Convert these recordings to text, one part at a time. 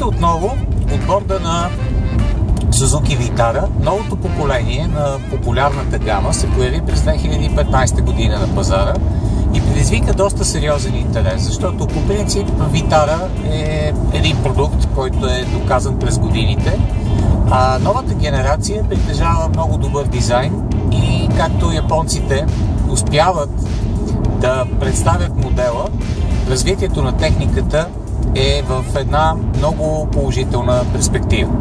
Здравейте отново от борда на Suzuki Vitara. Новото поколение на популярната гама се появи през 2015 година на пазара и предизвика доста сериозен интерес, защото по принцип Vitara е един продукт, който е доказан през годините, а новата генерация притежава много добър дизайн и както японците успяват да представят модела, развитието на техниката е в една много положителна перспектива.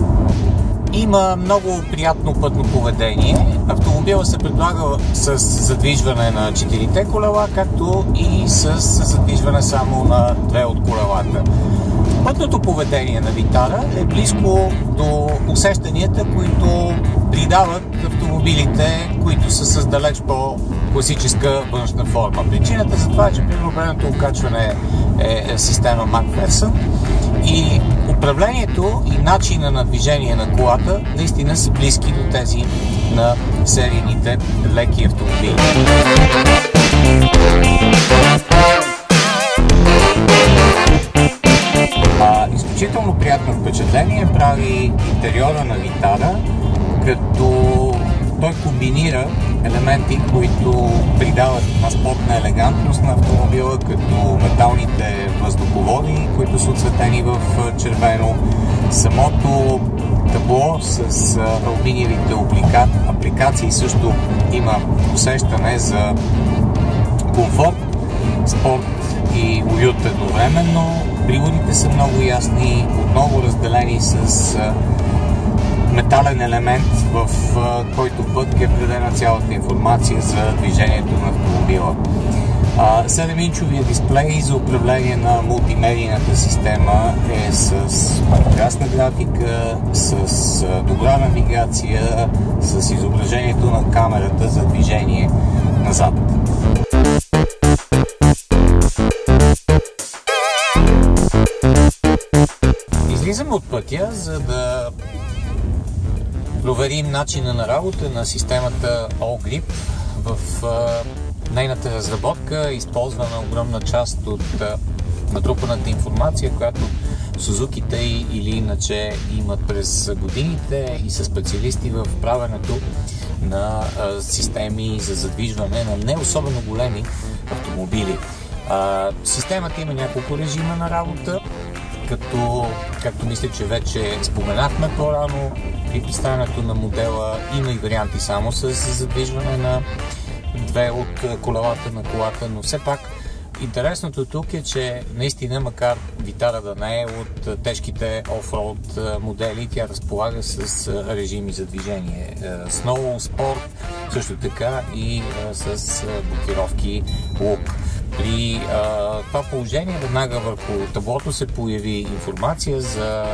Има много приятно пътно поведение. Автомобила се предлага с задвижване на четирите колела, както и с задвижване само на две от колелата. Пътното поведение на Витара е близко до усещанията, които придават автомобилите, които са с далеч по-класическа външна форма. Причината за това е, че примерно предното окачване е, е система MacPherson и управлението и начина на движение на колата наистина са близки до тези на серийните леки автомобили. Изключително приятно впечатление прави интериора на Витара, като той комбинира елементи, които придават на спортна елегантност на автомобила, като металните въздуховоди, които са отсветени в червено, самото табло с алуминиевите апликации също има усещане за комфорт, спорт и уют едновременно. Приводите са много ясни, отново разделени с метален елемент, в който път е предена цялата информация за движението на автомобила. 7-инчовия дисплей за управление на мултимедийната система е с прекрасна графика, с добра навигация, с изображението на камерата за движение назад. Излизаме от пътя, за да проверим начина на работа на системата OGRIP. В нейната разработка използвана огромна част от натрупаната информация, която Сузуките или иначе имат през годините и са специалисти в правенето на системи за задвижване на не особено големи автомобили. Системата има няколко режима на работа като, както мисля, че вече споменахме по-рано, при представянето на модела има и варианти само с задвижване на две от колелата на колата, но все пак Интересното тук е, че наистина, макар Витара да не е от тежките офроуд модели, тя разполага с режими за движение. Snow Sport, също така и с блокировки лук. При а, това положение веднага върху таблото се появи информация за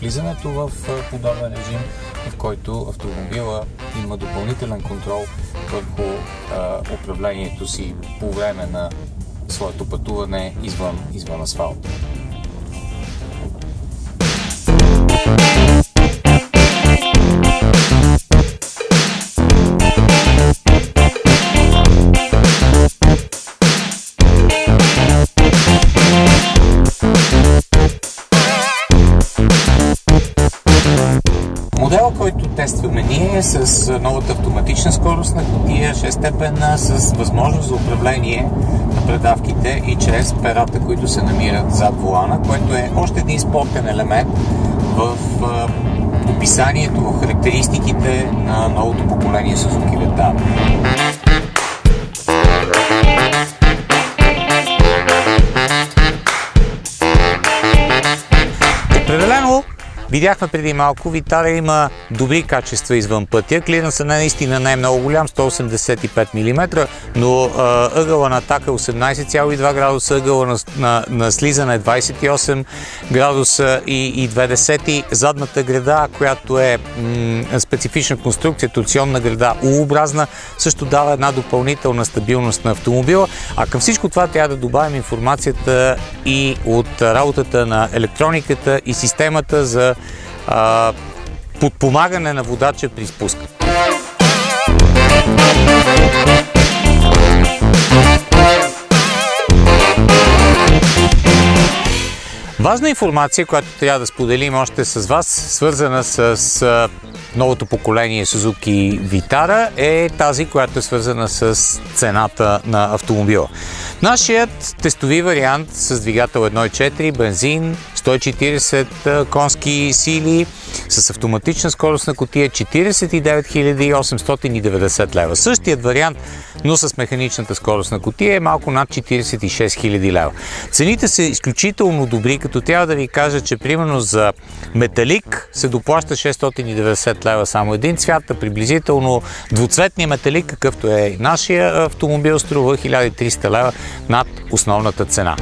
влизането в подобен режим, в който автомобила има допълнителен контрол върху а, управлението си по време на своето пътуване извън, извън асфалта. Тестваме ние с новата автоматична скорост на котия, 6 степена, с възможност за управление на предавките и чрез перата, които се намират зад волана, което е още един спортен елемент в описанието, в характеристиките на новото поколение Suzuki Vitara. Видяхме преди малко, Витара има добри качества извън пътя. Клиренса наистина не е много голям, 185 мм, но а, ъгъла на атака е 18,2 градуса, ъгъла на, на, на слизане е 28 градуса и, и 20. Задната града, която е м- специфична конструкция, торсионна града, U-образна, също дава една допълнителна стабилност на автомобила. А към всичко това трябва да добавим информацията и от работата на електрониката и системата за подпомагане на водача при спуска. Важна информация, която трябва да споделим още с вас, свързана с новото поколение Suzuki Vitara, е тази, която е свързана с цената на автомобила. Нашият тестови вариант с двигател 1.4, бензин, 140 конски сили, с автоматична скорост на котия 49 890 лева. Същият вариант, но с механичната скорост на котия е малко над 46 000 лева. Цените са изключително добри, като трябва да ви кажа, че примерно за металик се доплаща 690 лева само един цвят, а приблизително двуцветния металик, какъвто е нашия автомобил, струва 1300 лева над основната цена.